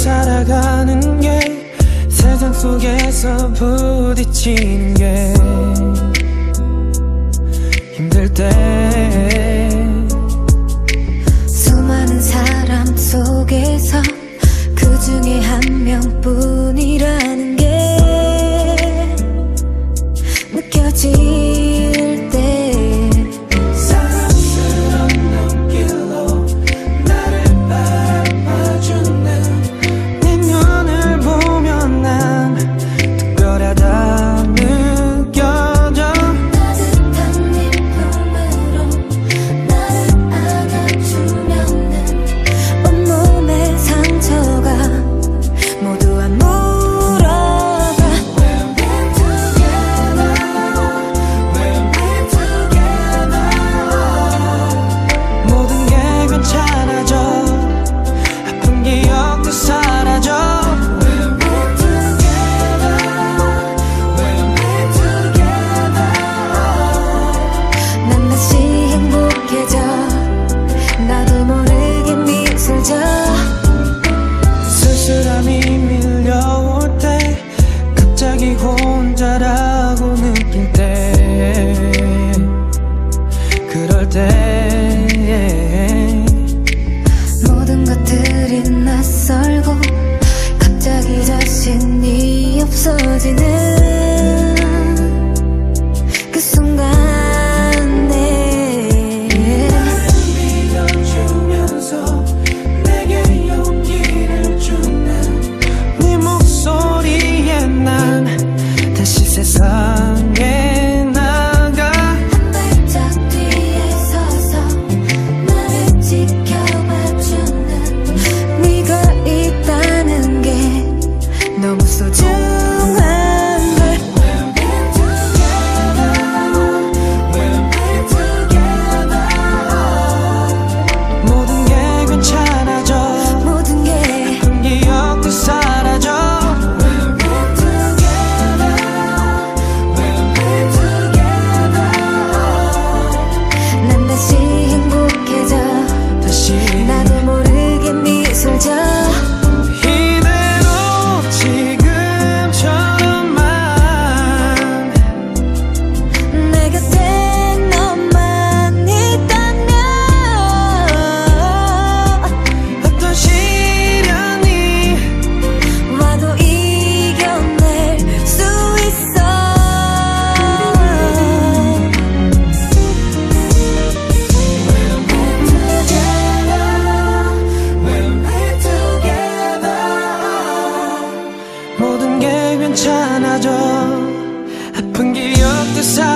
살아가는 게 세상 속에서 부딪히는 게 힘들 때 그리 낯설고 갑자기 자신이 없어지는 괜찮아져. 아픈 기억도 사